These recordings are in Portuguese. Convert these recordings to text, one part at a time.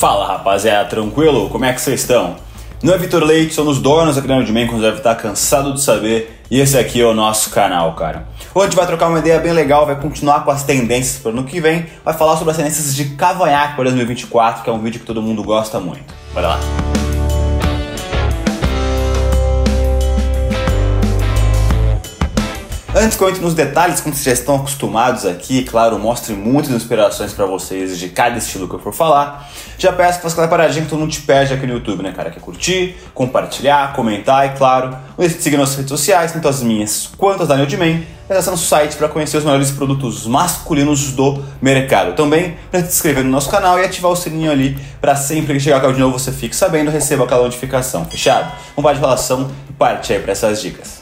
Fala rapaziada, tranquilo? Como é que vocês estão? Não é Vitor Leite, somos donos da de Man, como deve estar cansado de saber, e esse aqui é o nosso canal, cara. Hoje a gente vai trocar uma ideia bem legal, vai continuar com as tendências para o ano que vem, vai falar sobre as tendências de cavanhaque para 2024, que é um vídeo que todo mundo gosta muito. Bora lá! Antes que eu entre nos detalhes, como vocês já estão acostumados aqui, claro, mostre muitas inspirações para vocês de cada estilo que eu for falar. Já peço que faça aquela paradinha que todo mundo te pede aqui no YouTube, né, cara? Que é curtir, compartilhar, comentar e, claro, não deixe de seguir nas redes sociais, tanto as minhas quanto as da Nildman, e acessar nosso site para conhecer os melhores produtos masculinos do mercado. Também para se inscrever no nosso canal e ativar o sininho ali para sempre que chegar o de novo você fique sabendo, receba aquela notificação. Fechado? Vamos para de relação e parte aí para essas dicas.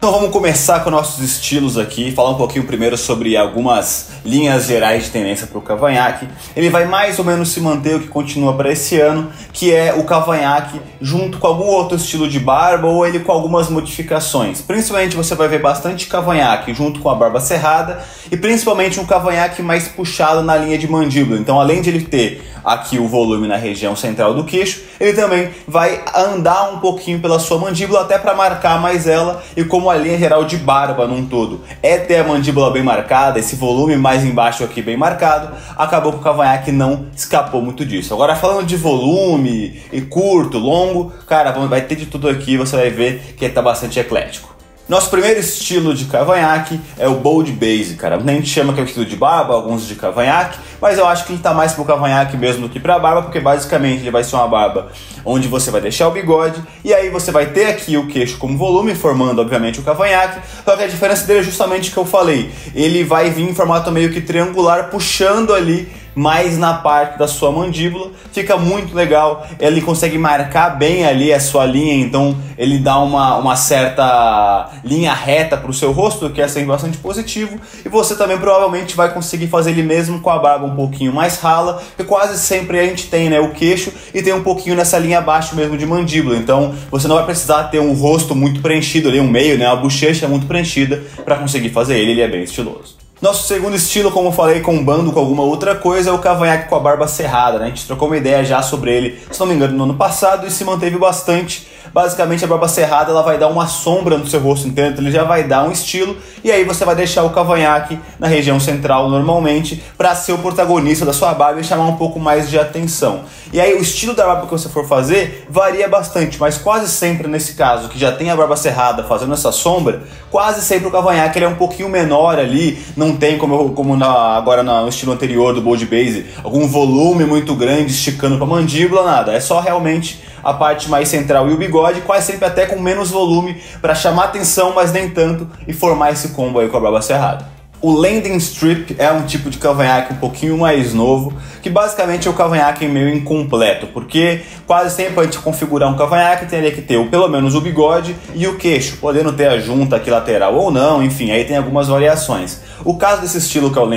Então vamos começar com nossos estilos aqui, falar um pouquinho primeiro sobre algumas linhas gerais de tendência para o cavanhaque. Ele vai mais ou menos se manter o que continua para esse ano, que é o cavanhaque junto com algum outro estilo de barba ou ele com algumas modificações. Principalmente você vai ver bastante cavanhaque junto com a barba cerrada e principalmente um cavanhaque mais puxado na linha de mandíbula. Então além de ele ter aqui o volume na região central do queixo, ele também vai andar um pouquinho pela sua mandíbula até para marcar mais ela e como a linha geral de barba num todo é ter a mandíbula bem marcada, esse volume mais embaixo aqui bem marcado, acabou que o cavanhaque não escapou muito disso. Agora falando de volume e curto, longo, cara, vai ter de tudo aqui, você vai ver que está bastante eclético. Nosso primeiro estilo de cavanhaque é o bold base, cara. Gente chama que é o estilo de barba, alguns de cavanhaque, mas eu acho que ele tá mais pro cavanhaque mesmo do que pra barba, porque basicamente ele vai ser uma barba onde você vai deixar o bigode e aí você vai ter aqui o queixo como volume, formando obviamente o cavanhaque. Só que a diferença dele é justamente o que eu falei. Ele vai vir em formato meio que triangular, puxando ali mais na parte da sua mandíbula. Fica muito legal. Ele consegue marcar bem ali a sua linha, então ele dá uma, uma certa linha reta para o seu rosto, que é sempre bastante positivo. E você também provavelmente vai conseguir fazer ele mesmo com a barba um pouquinho mais rala, que quase sempre a gente tem né, o queixo e tem um pouquinho nessa linha abaixo mesmo de mandíbula. Então você não vai precisar ter um rosto muito preenchido ali, um meio, né, uma bochecha muito preenchida para conseguir fazer ele. Ele é bem estiloso. Nosso segundo estilo, como eu falei, combando com alguma outra coisa, é o cavanhaque com a barba cerrada. Né? A gente trocou uma ideia já sobre ele, se não me engano, no ano passado e se manteve bastante basicamente a barba cerrada ela vai dar uma sombra no seu rosto inteiro, então ele já vai dar um estilo e aí você vai deixar o cavanhaque na região central normalmente para ser o protagonista da sua barba e chamar um pouco mais de atenção. E aí o estilo da barba que você for fazer varia bastante, mas quase sempre nesse caso que já tem a barba cerrada fazendo essa sombra, quase sempre o cavanhaque ele é um pouquinho menor ali, não tem como, como na, agora no estilo anterior do bold base, algum volume muito grande esticando para mandíbula, nada, é só realmente a parte mais central e o bigode, quase sempre até com menos volume para chamar atenção, mas nem tanto, e formar esse combo aí com a barba cerrada. O landing strip é um tipo de cavanhaque um pouquinho mais novo, que basicamente é o cavanhaque meio incompleto, porque quase sempre a gente configurar um cavanhaque teria que ter pelo menos o bigode e o queixo, podendo ter a junta aqui lateral ou não, enfim, aí tem algumas variações. O caso desse estilo que é o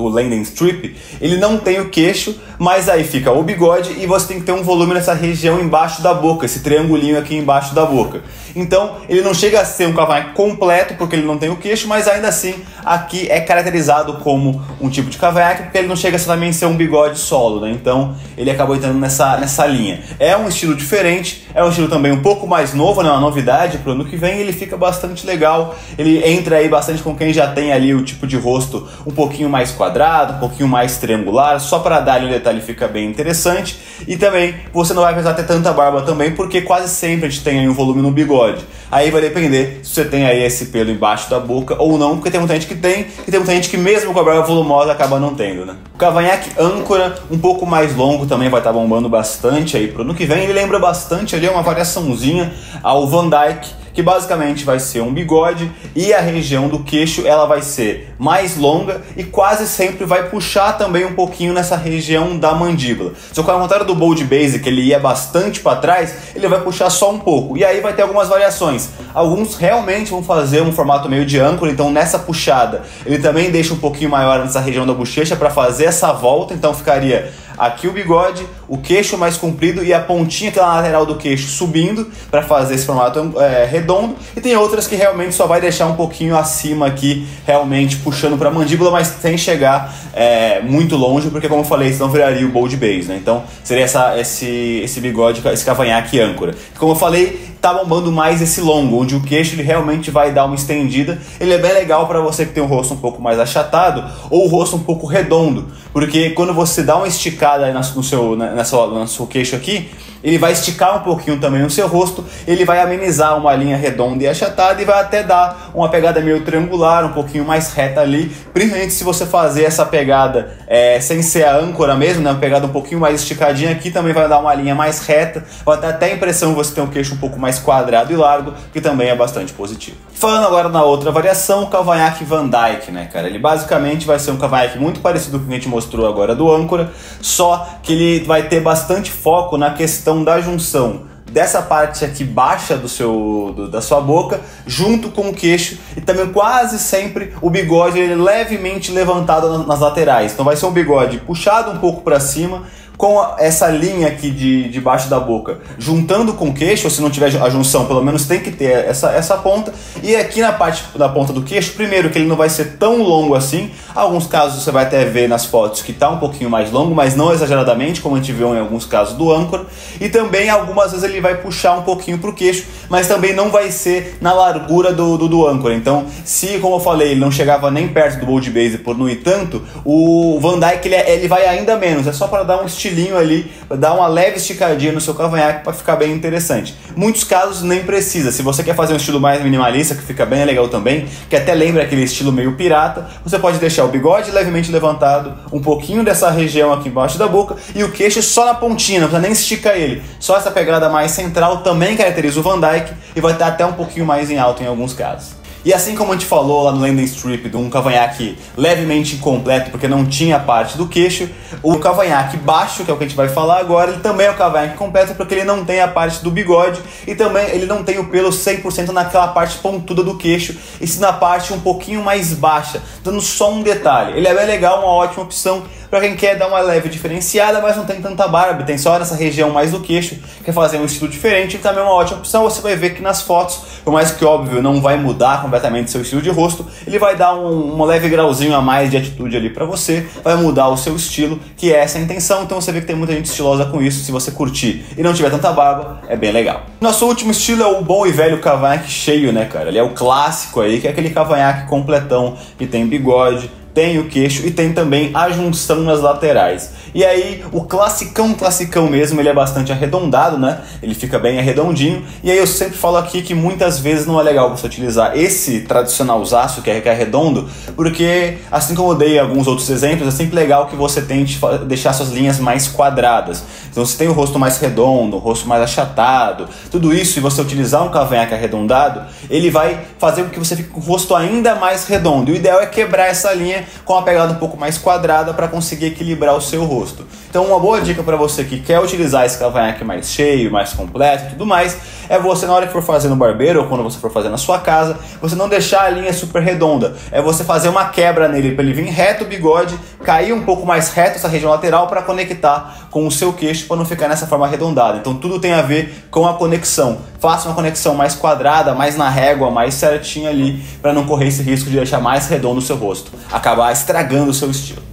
o landing strip, ele não tem o queixo, mas aí fica o bigode e você tem que ter um volume nessa região embaixo da boca, esse triangulinho aqui embaixo da boca. Então ele não chega a ser um cavanhaque completo porque ele não tem o queixo, mas ainda assim aqui é caracterizado como um tipo de cavanhaque porque ele não chega a também ser um bigode solo, né? Então ele acabou entrando nessa, nessa linha. É um estilo diferente, é um estilo também um pouco mais novo, né? Uma novidade para o ano que vem. Ele fica bastante legal. Ele entra aí bastante com quem já tem ali o tipo de rosto um pouquinho mais quadrado, um pouquinho mais triangular, só para dar ali um detalhe fica bem interessante. E também você não vai precisar ter tanta barba também, porque quase sempre a gente tem aí um volume no bigode. Aí vai depender se você tem aí esse pelo embaixo da boca ou não, porque tem muita gente que tem e tem muita gente que mesmo com a barba volumosa acaba não tendo, né? O cavanhaque âncora, um pouco mais longo, também vai estar tá bombando bastante aí pro ano que vem. Ele lembra bastante ali, é uma variaçãozinha ao Van Dyke, que basicamente vai ser um bigode e a região do queixo ela vai ser mais longa e quase sempre vai puxar também um pouquinho nessa região da mandíbula. Só que ao contrário do bold base, que ele ia bastante para trás, ele vai puxar só um pouco. E aí vai ter algumas variações. Alguns realmente vão fazer um formato meio de âncora, então nessa puxada ele também deixa um pouquinho maior nessa região da bochecha para fazer essa volta, então ficaria aqui o bigode, o queixo mais comprido e a pontinha aquela lateral do queixo subindo para fazer esse formato é, redondo. E tem outras que realmente só vai deixar um pouquinho acima aqui, realmente puxando para a mandíbula, mas sem chegar é, muito longe, porque como eu falei, senão viraria o bold base, né? Então seria essa, esse, esse bigode, esse cavanhaque âncora. Como eu falei, tá bombando mais esse longo, onde o queixo ele realmente vai dar uma estendida. Ele é bem legal para você que tem o rosto um pouco mais achatado ou o rosto um pouco redondo, porque quando você dá uma esticada no seu, nessa, seu queixo aqui, ele vai esticar um pouquinho também o seu rosto, ele vai amenizar uma linha redonda e achatada e vai até dar uma pegada meio triangular, um pouquinho mais reta ali, principalmente se você fazer essa pegada é, sem ser a âncora mesmo, né, uma pegada um pouquinho mais esticadinha aqui, também vai dar uma linha mais reta, vai dar até a impressão que você tem um queixo um pouco mais quadrado e largo, que também é bastante positivo. Falando agora na outra variação, o cavanhaque Van Dyke, né, cara? Ele basicamente vai ser um cavanhaque muito parecido com o que a gente mostrou agora do âncora, só que ele vai ter bastante foco na questão da junção dessa parte aqui baixa do seu do, da sua boca junto com o queixo e também quase sempre o bigode ele é levemente levantado nas laterais. Então vai ser um bigode puxado um pouco para cima com essa linha aqui de, de baixo da boca, juntando com o queixo, se não tiver a junção, pelo menos tem que ter essa, essa ponta. E aqui na parte da ponta do queixo, primeiro que ele não vai ser tão longo assim. Alguns casos você vai até ver nas fotos que está um pouquinho mais longo, mas não exageradamente, como a gente viu em alguns casos do âncora. E também algumas vezes ele vai puxar um pouquinho para o queixo, mas também não vai ser na largura do, do, do âncora. Então, se, como eu falei, ele não chegava nem perto do Bold Base, por no entanto, o Van Dyke ele, é, ele vai ainda menos. É só para dar um estilinho ali, dar uma leve esticadinha no seu cavanhaque para ficar bem interessante. Muitos casos nem precisa. Se você quer fazer um estilo mais minimalista, que fica bem legal também, que até lembra aquele estilo meio pirata, você pode deixar o bigode levemente levantado, um pouquinho dessa região aqui embaixo da boca e o queixo só na pontinha, não precisa nem esticar ele. Só essa pegada mais central também caracteriza o Van Dyke e vai estar até um pouquinho mais em alto em alguns casos. E assim como a gente falou lá no landing strip de um cavanhaque levemente incompleto porque não tinha parte do queixo, o cavanhaque baixo, que é o que a gente vai falar agora, ele também é um cavanhaque completo porque ele não tem a parte do bigode e também ele não tem o pelo 100% naquela parte pontuda do queixo, e sim na parte um pouquinho mais baixa, dando só um detalhe. Ele é bem legal, uma ótima opção para quem quer dar uma leve diferenciada, mas não tem tanta barba, tem só nessa região mais do queixo, quer fazer um estilo diferente, também é uma ótima opção. Você vai ver que nas fotos, por mais que óbvio não vai mudar completamente seu estilo de rosto, ele vai dar um, um leve grauzinho a mais de atitude ali para você, vai mudar o seu estilo, que é essa a intenção. Então você vê que tem muita gente estilosa com isso. Se você curtir e não tiver tanta barba, é bem legal. Nosso último estilo é o bom e velho cavanhaque cheio, né, cara? Ele é o clássico aí, que é aquele cavanhaque completão que tem bigode, tem o queixo e tem também a junção nas laterais. E aí, o classicão, classicão mesmo, ele é bastante arredondado, né? Ele fica bem arredondinho. E aí eu sempre falo aqui que muitas vezes não é legal você utilizar esse tradicional zaço, que é, que é redondo, porque, assim como eu dei alguns outros exemplos, é sempre legal que você tente deixar suas linhas mais quadradas. Então, se tem o rosto mais redondo, o rosto mais achatado, tudo isso, e você utilizar um cavanhaque arredondado, ele vai fazer com que você fique com o rosto ainda mais redondo. E o ideal é quebrar essa linha com uma pegada um pouco mais quadrada para conseguir equilibrar o seu rosto. Então, uma boa dica para você que quer utilizar esse cavanhaque mais cheio, mais completo e tudo mais, é você, na hora que for fazer no barbeiro ou quando você for fazer na sua casa, você não deixar a linha super redonda. É você fazer uma quebra nele para ele vir reto o bigode, cair um pouco mais reto essa região lateral para conectar com o seu queixo para não ficar nessa forma arredondada. Então, tudo tem a ver com a conexão. Faça uma conexão mais quadrada, mais na régua, mais certinha ali, para não correr esse risco de deixar mais redondo o seu rosto. Acabar estragando o seu estilo.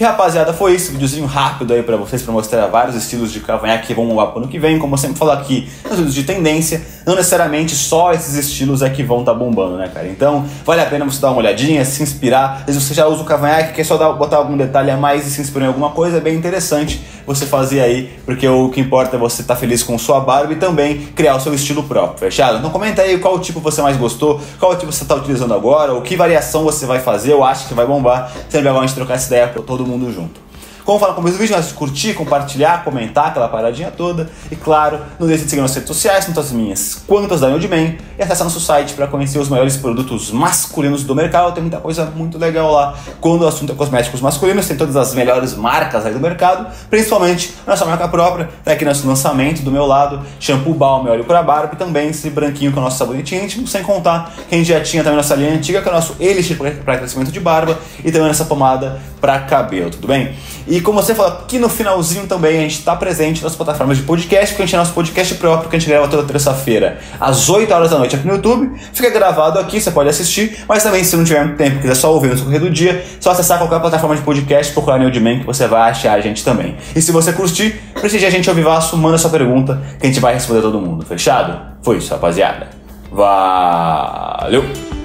E rapaziada, foi isso, videozinho rápido aí pra vocês, pra mostrar vários estilos de cavanhaque que vão lá pro ano que vem, como eu sempre falo aqui, nos vídeos de tendência, não necessariamente só esses estilos é que vão tá bombando, né, cara? Então, vale a pena você dar uma olhadinha, se inspirar, vezes você já usa o cavanhaque, quer só dar, botar algum detalhe a mais e se inspirar em alguma coisa, é bem interessante você fazer aí, porque o que importa é você estar tá feliz com sua barba e também criar o seu estilo próprio, fechado? Então comenta aí qual tipo você mais gostou, qual tipo você tá utilizando agora, ou que variação você vai fazer, eu acho que vai bombar, sempre é legal a gente trocar essa ideia pra todo mundo junto. Como fala no começo do vídeo, de curtir, compartilhar, comentar aquela paradinha toda. E claro, não deixe de seguir nas redes sociais, tanto as minhas quanto as da Newdman. E acessar nosso site para conhecer os maiores produtos masculinos do mercado. Tem muita coisa muito legal lá. Quando o assunto é cosméticos masculinos, tem todas as melhores marcas aí do mercado. Principalmente nossa marca própria. Tá aqui nosso lançamento do meu lado. Shampoo Balm óleo para barba. E também esse branquinho com é o nosso sabonete íntimo. Sem contar que a gente já tinha também nossa linha antiga, que é o nosso Elixir para crescimento de barba. E também essa pomada para cabelo, tudo bem? E E como você falou, aqui no finalzinho também a gente está presente nas plataformas de podcast, porque a gente é nosso podcast próprio, que a gente grava toda terça-feira, às 8 horas da noite aqui no YouTube. Fica gravado aqui, você pode assistir, mas também se não tiver muito tempo, quiser só ouvir no correr do dia, só acessar qualquer plataforma de podcast, procurar Newdman que você vai achar a gente também. E se você curtir, precisa a gente ao vivaço, manda sua pergunta que a gente vai responder todo mundo. Fechado? Foi isso, rapaziada. Valeu!